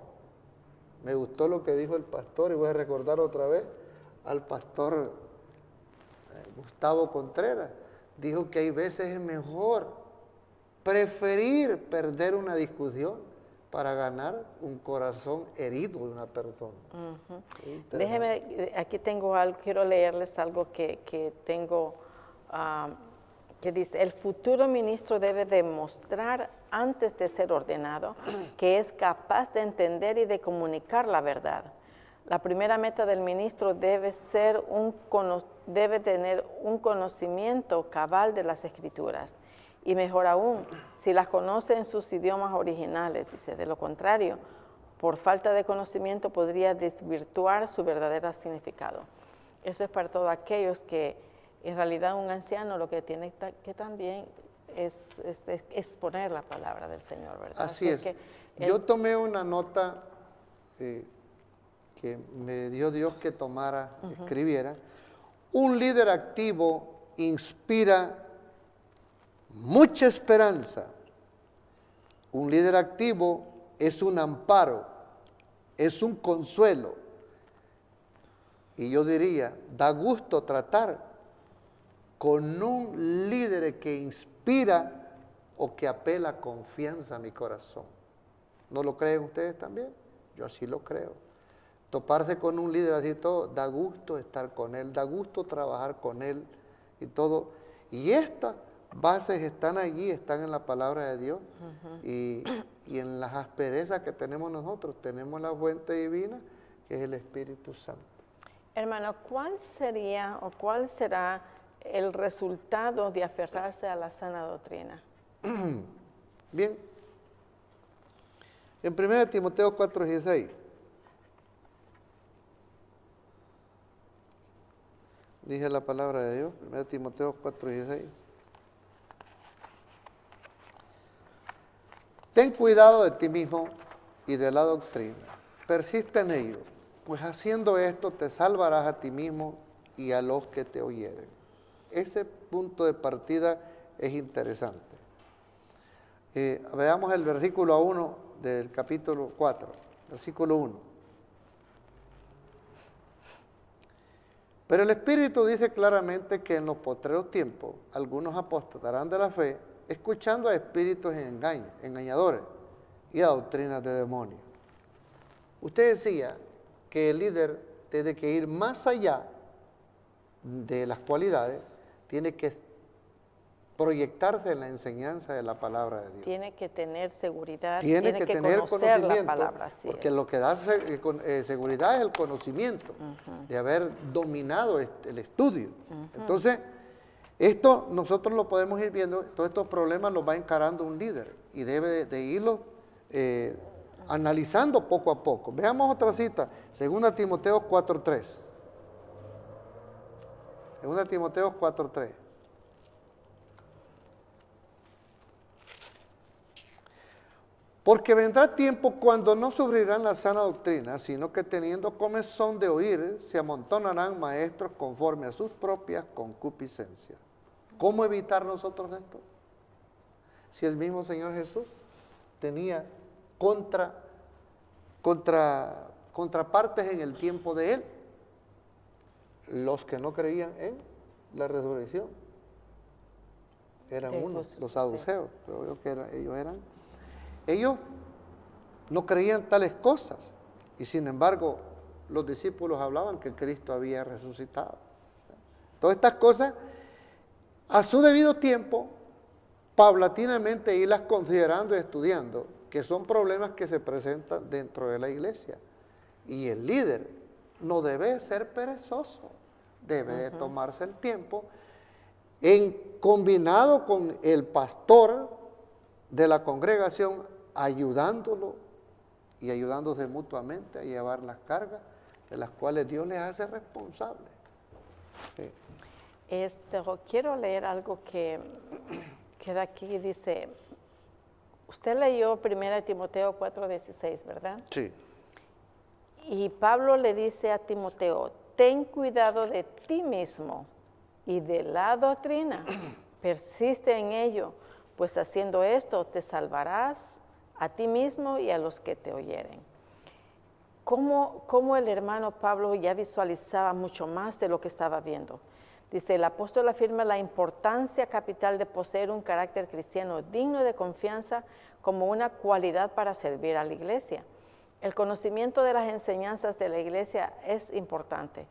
Me gustó lo que dijo el pastor y voy a recordar otra vez al pastor eh, Gustavo Contreras. Dijo que hay veces es mejor preferir perder una discusión para ganar un corazón herido de una persona. Déjeme, eh, aquí tengo algo, quiero leerles algo que, tengo, ah, que dice, el futuro ministro debe demostrar antes de ser ordenado que es capaz de entender y de comunicar la verdad. La primera meta del ministro debe, ser un, debe tener un conocimiento cabal de las escrituras y mejor aún, si las conoce en sus idiomas originales, dice, de lo contrario, por falta de conocimiento podría desvirtuar su verdadero significado. Eso es para todos aquellos que en realidad un anciano lo que tiene que también es, exponer la palabra del Señor, ¿verdad? Así, es. Yo tomé una nota eh, que me dio Dios que tomara, escribiera. Un líder activo inspira mucha esperanza. Un líder activo es un amparo, es un consuelo. Y yo diría, da gusto tratar con un líder que inspira o que apela confianza a mi corazón. ¿No lo creen ustedes también? Yo así lo creo. Toparse con un líder así todo, da gusto estar con él, da gusto trabajar con él y todo. Y esta bases están allí, están en la palabra de Dios. Y, en las asperezas que tenemos nosotros, tenemos la fuente divina que es el Espíritu Santo. Hermano, ¿cuál sería o cuál será el resultado de aferrarse a la sana doctrina? Bien, en 1 Timoteo 4:16 dije la palabra de Dios, 1 Timoteo 4:16 Ten cuidado de ti mismo y de la doctrina. Persiste en ello, pues haciendo esto te salvarás a ti mismo y a los que te oyeren. Ese punto de partida es interesante. Eh, veamos el versículo 1 del capítulo 4, versículo 1. Pero el Espíritu dice claramente que en los postreros tiempos algunos apostatarán de la fe escuchando a espíritus engañadores y a doctrinas de demonios. Usted decía que el líder tiene que ir más allá de las cualidades, tiene que proyectarse en la enseñanza de la palabra de Dios. Tiene que tener seguridad, tiene, que, tener conocimiento, la palabra, porque lo que da eh, eh, seguridad es el conocimiento, de haber dominado el estudio. Entonces, esto nosotros lo podemos ir viendo, todos estos problemas los va encarando un líder y debe de, irlo eh, analizando poco a poco. Veamos otra cita, 2 Timoteo 4.3. 2 Timoteo 4.3. Porque vendrá tiempo cuando no sufrirán la sana doctrina, sino que teniendo comezón de oír, se amontonarán maestros conforme a sus propias concupiscencias. ¿Cómo evitar nosotros esto? Si el mismo Señor Jesús tenía contra, contra, contrapartes en el tiempo de Él, los que no creían en la resurrección. Eran unos, los saduceos, creo que ellos eran. Ellos no creían tales cosas y sin embargo los discípulos hablaban que Cristo había resucitado. Todas estas cosas a su debido tiempo, paulatinamente irlas considerando y estudiando, que son problemas que se presentan dentro de la iglesia. Y el líder no debe ser perezoso, debe de tomarse el tiempo en combinado con el pastor de la congregación, ayudándolo y ayudándose mutuamente a llevar las cargas de las cuales Dios les hace responsables. Este, quiero leer algo que queda aquí, dice, usted leyó 1 Timoteo 4:16, ¿verdad? Sí. Y Pablo le dice a Timoteo, ten cuidado de ti mismo y de la doctrina, persiste en ello, pues haciendo esto te salvarás a ti mismo y a los que te oyeren. ¿Cómo, cómo el hermano Pablo ya visualizaba mucho más de lo que estaba viendo? Dice, el apóstol afirma la importancia capital de poseer un carácter cristiano digno de confianza como una cualidad para servir a la iglesia. El conocimiento de las enseñanzas de la iglesia es importante,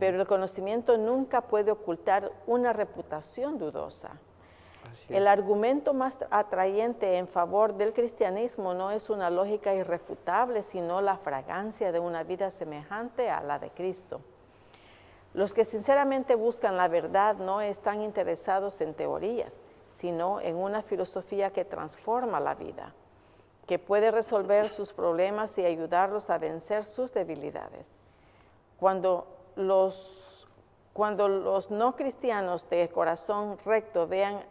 pero el conocimiento nunca puede ocultar una reputación dudosa. El argumento más atrayente en favor del cristianismo no es una lógica irrefutable, sino la fragancia de una vida semejante a la de Cristo. Los que sinceramente buscan la verdad no están interesados en teorías, sino en una filosofía que transforma la vida, que puede resolver sus problemas y ayudarlos a vencer sus debilidades. Cuando los, cuando los no cristianos de corazón recto vean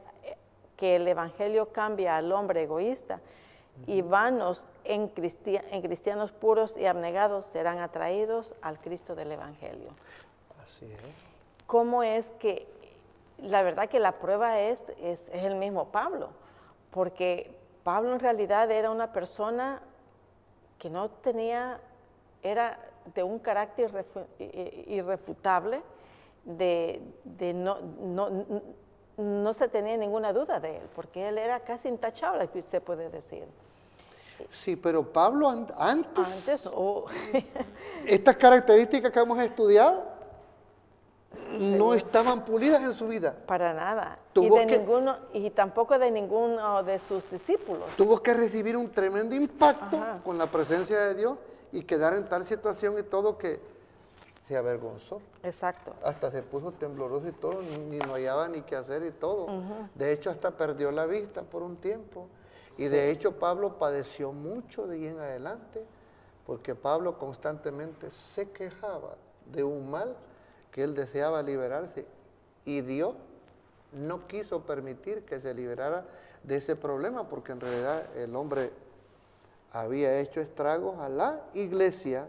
que el Evangelio cambia al hombre egoísta y vanos en, en cristianos puros y abnegados serán atraídos al Cristo del Evangelio. Así es. ¿Cómo es que, la verdad que la prueba es, es, el mismo Pablo, porque Pablo en realidad era una persona que no tenía, era de un carácter irrefutable, de, de no, no, no se tenía ninguna duda de él, porque él era casi intachable, se puede decir. Sí, pero Pablo antes, antes estas características que hemos estudiado no estaban pulidas en su vida. Para nada. y, de ninguno, y tampoco de ninguno de sus discípulos. Tuvo que recibir un tremendo impacto con la presencia de Dios y quedar en tal situación y todo que se avergonzó. Exacto. Hasta se puso tembloroso y todo, ni, no hallaba ni qué hacer y todo. De hecho, hasta perdió la vista por un tiempo. Y de hecho, Pablo padeció mucho de ahí en adelante, porque Pablo constantemente se quejaba de un mal que él deseaba liberarse. Y Dios no quiso permitir que se liberara de ese problema, porque en realidad el hombre había hecho estragos a la iglesia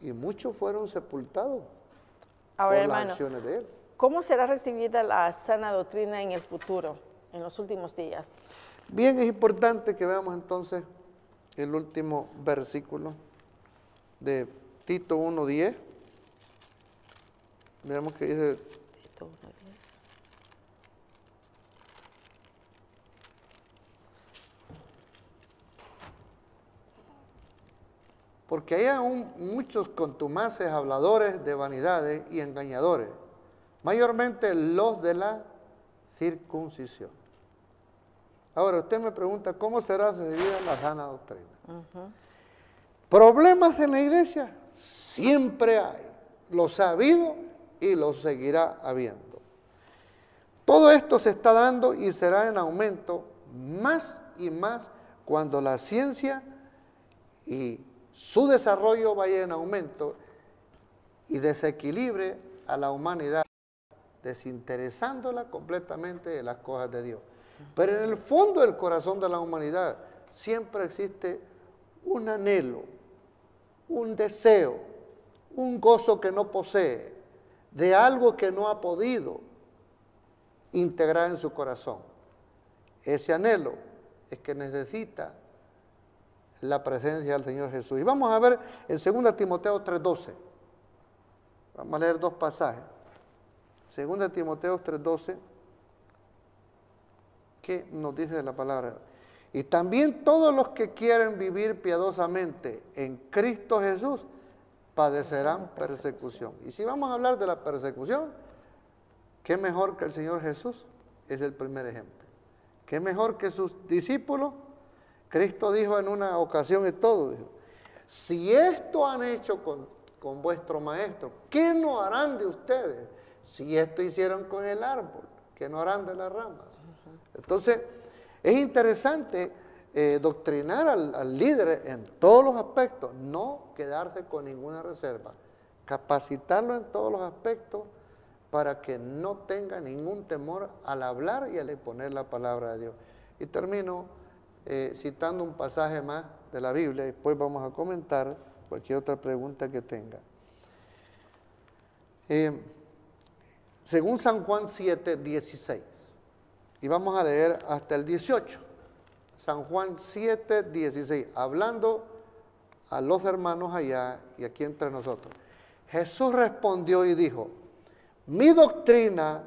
y muchos fueron sepultados por las acciones de él. ¿Cómo será recibida la sana doctrina en el futuro, en los últimos días? Bien, es importante que veamos entonces el último versículo de Tito 1.10. Veamos que dice Tito 1.10. Porque hay aún muchos contumaces habladores de vanidades y engañadores, mayormente los de la circuncisión. Ahora, usted me pregunta, ¿cómo será recibida la sana doctrina? Problemas en la iglesia siempre hay, los ha habido y los seguirá habiendo. Todo esto se está dando y será en aumento más y más cuando la ciencia y su desarrollo vaya en aumento y desequilibre a la humanidad, desinteresándola completamente de las cosas de Dios. Pero en el fondo del corazón de la humanidad siempre existe un anhelo, un deseo, un gozo que no posee, de algo que no ha podido integrar en su corazón. Ese anhelo es que necesita la presencia del Señor Jesús. Y vamos a ver en 2 Timoteo 3.12. Vamos a leer dos pasajes. 2 Timoteo 3.12. ¿Qué nos dice la palabra? Y también todos los que quieren vivir piadosamente en Cristo Jesús padecerán persecución. Y si vamos a hablar de la persecución, ¿qué mejor que el Señor Jesús? Es el primer ejemplo. ¿Qué mejor que sus discípulos? Cristo dijo en una ocasión y todo, dijo, si esto han hecho con, con vuestro maestro, ¿qué no harán de ustedes? Si esto hicieron con el árbol, ¿qué no harán de las ramas? Entonces, es interesante eh, doctrinar al, al, líder en todos los aspectos, no quedarse con ninguna reserva, capacitarlo en todos los aspectos para que no tenga ningún temor al hablar y al exponer la palabra de Dios. Y termino eh, citando un pasaje más de la Biblia, después vamos a comentar cualquier otra pregunta que tenga. Eh, según San Juan 7, 16, y vamos a leer hasta el 18. San Juan 7, 16, hablando a los hermanos allá y aquí entre nosotros. Jesús respondió y dijo, mi doctrina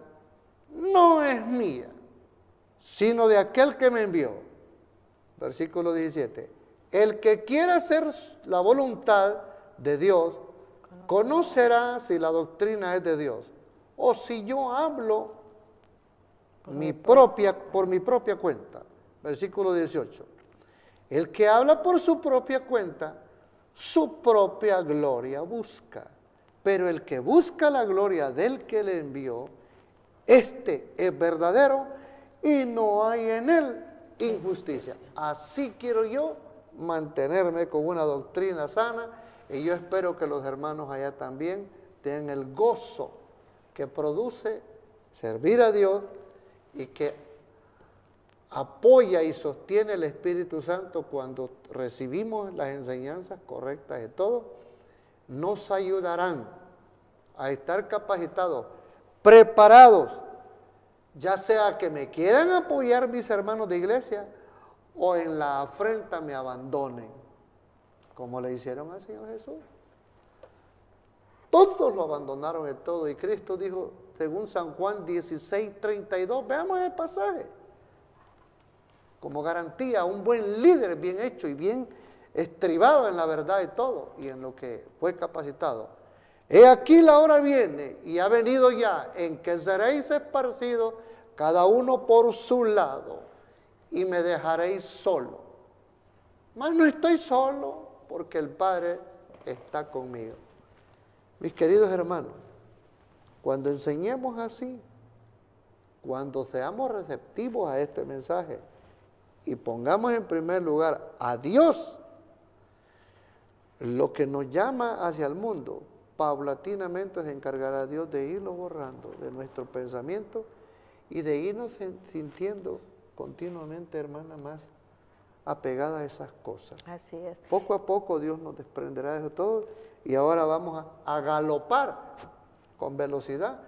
no es mía, sino de aquel que me envió. Versículo 17. El que quiera hacer la voluntad de Dios, conocerá si la doctrina es de Dios o si yo hablo mi propia, por mi propia cuenta. Versículo 18. El que habla por su propia cuenta, su propia gloria busca. Pero el que busca la gloria del que le envió, este es verdadero y no hay en él injusticia. Así quiero yo mantenerme con una doctrina sana y yo espero que los hermanos allá también tengan el gozo que produce servir a Dios y que apoya y sostiene el Espíritu Santo cuando recibimos las enseñanzas correctas de todo, nos ayudarán a estar capacitados, preparados, ya sea que me quieran apoyar mis hermanos de iglesia o en la afrenta me abandonen, como le hicieron al Señor Jesús. Todos lo abandonaron de todo y Cristo dijo, según San Juan 16, 32, veamos el pasaje, como garantía, un buen líder bien hecho y bien estribado en la verdad y todo y en lo que fue capacitado. He aquí la hora viene y ha venido ya en que seréis esparcidos cada uno por su lado y me dejaréis solo. Mas no estoy solo porque el Padre está conmigo. Mis queridos hermanos, cuando enseñemos así, cuando seamos receptivos a este mensaje y pongamos en primer lugar a Dios, lo que nos llama hacia el mundo, paulatinamente se encargará Dios de irlo borrando de nuestro pensamiento y de irnos sintiendo continuamente, hermana, más apegada a esas cosas. Así es. Poco a poco Dios nos desprenderá de eso todo y ahora vamos a, a galopar con velocidad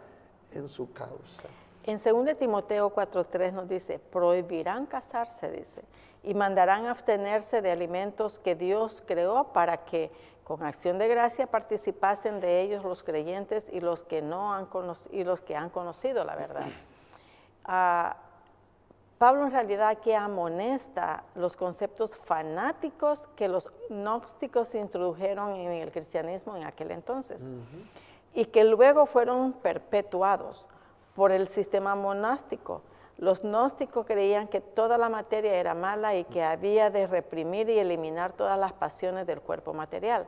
en su causa. En 2 Timoteo 4.3 nos dice, prohibirán casarse, dice, y mandarán abstenerse de alimentos que Dios creó para que con acción de gracia participasen de ellos los creyentes y los que, no han, y los que han conocido la verdad. Ah, Pablo en realidad aquí amonesta los conceptos fanáticos que los gnósticos introdujeron en el cristianismo en aquel entonces y que luego fueron perpetuados por el sistema monástico. Los gnósticos creían que toda la materia era mala y que había de reprimir y eliminar todas las pasiones del cuerpo material.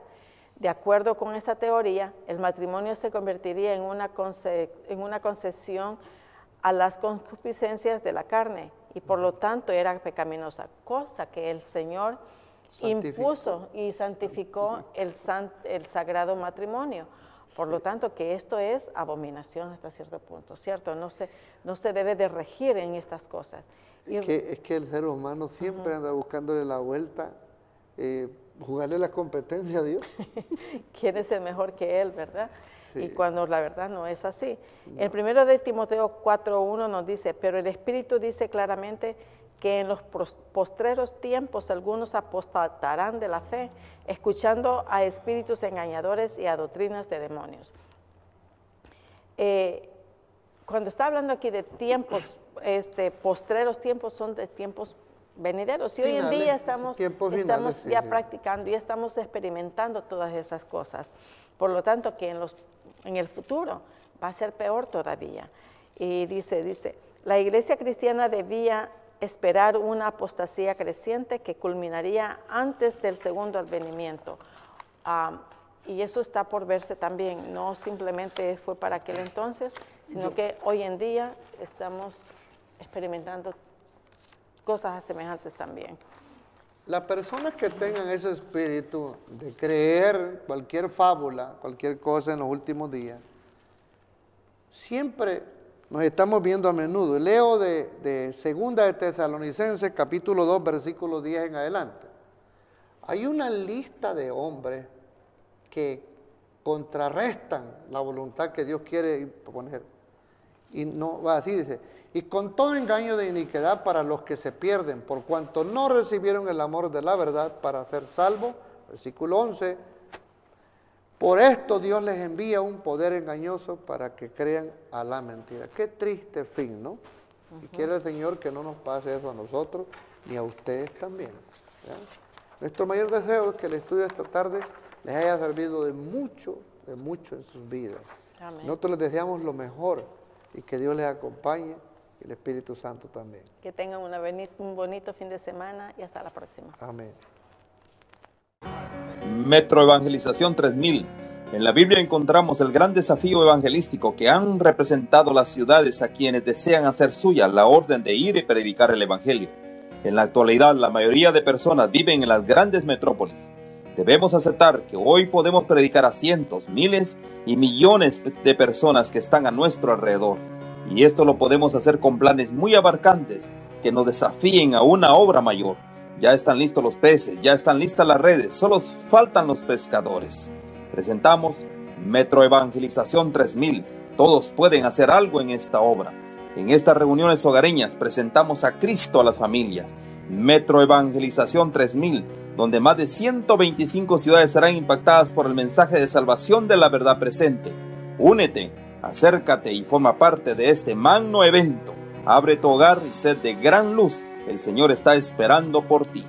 De acuerdo con esta teoría, el matrimonio se convertiría en una, en una concesión a las concupiscencias de la carne y por lo tanto era pecaminosa, cosa que el Señor impuso y santificó el, el sagrado matrimonio. Por lo tanto, que esto es abominación hasta cierto punto, ¿cierto? No se, no se debe de regir en estas cosas. Es, que, es que el ser humano siempre anda buscándole la vuelta eh, jugarle la competencia a Dios. ¿Quién es el mejor que Él, verdad? Y cuando la verdad no es así. El primero de Timoteo 4.1 nos dice, pero el Espíritu dice claramente que en los postreros tiempos algunos apostatarán de la fe, escuchando a espíritus engañadores y a doctrinas de demonios. Eh, cuando está hablando aquí de tiempos, este, postreros tiempos son de tiempos venideros. Y hoy en día estamos, estamos ya practicando y estamos experimentando todas esas cosas. Por lo tanto, que en, los, en el futuro va a ser peor todavía. Y dice, dice, la iglesia cristiana debía esperar una apostasía creciente que culminaría antes del segundo advenimiento. y eso está por verse también, no simplemente fue para aquel entonces, sino que hoy en día estamos experimentando cosas semejantes también. Las personas que tengan ese espíritu de creer cualquier fábula, cualquier cosa en los últimos días, siempre nos estamos viendo a menudo. Leo de, de Segunda de Tesalonicenses, capítulo 2, versículo 10 en adelante. Hay una lista de hombres que contrarrestan la voluntad que Dios quiere poner. Y no va así, dice, y con todo engaño de iniquidad para los que se pierden, por cuanto no recibieron el amor de la verdad para ser salvos. Versículo 11. Por esto Dios les envía un poder engañoso para que crean a la mentira. Qué triste fin, ¿no? Y quiere el Señor que no nos pase eso a nosotros ni a ustedes también. Nuestro mayor deseo es que el estudio de esta tarde les haya servido de mucho, de mucho en sus vidas. Nosotros les deseamos lo mejor y que Dios les acompañe y el Espíritu Santo también. Que tengan un bonito fin de semana y hasta la próxima. Amén. Metro Evangelización 3000. En la Biblia encontramos el gran desafío evangelístico que han representado las ciudades a quienes desean hacer suya la orden de ir y predicar el Evangelio. En la actualidad, la mayoría de personas viven en las grandes metrópolis. Debemos aceptar que hoy podemos predicar a cientos, miles y millones de personas que están a nuestro alrededor. Y esto lo podemos hacer con planes muy abarcantes que nos desafíen a una obra mayor. Ya están listos los peces, ya están listas las redes, solo faltan los pescadores. Presentamos Metro Evangelización 3000. Todos pueden hacer algo en esta obra. En estas reuniones hogareñas presentamos a Cristo a las familias. Metro Evangelización 3000, donde más de 125 ciudades serán impactadas por el mensaje de salvación de la verdad presente. Únete, acércate y forma parte de este magno evento. Abre tu hogar y sed de gran luz el Señor está esperando por ti.